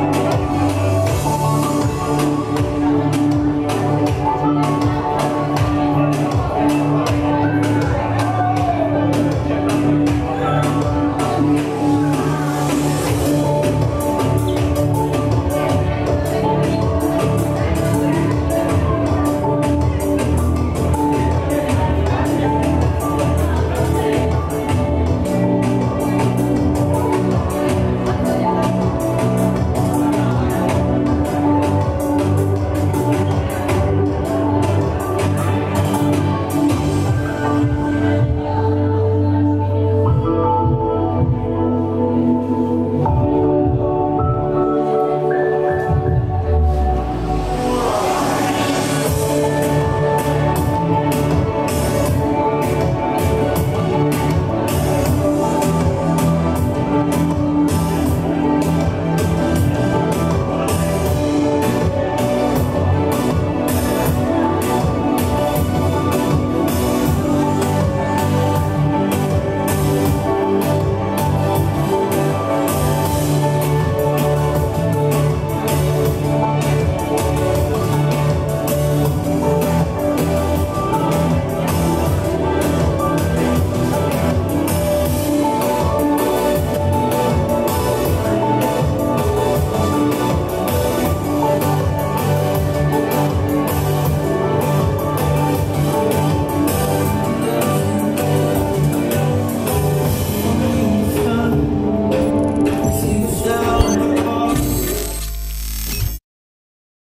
Música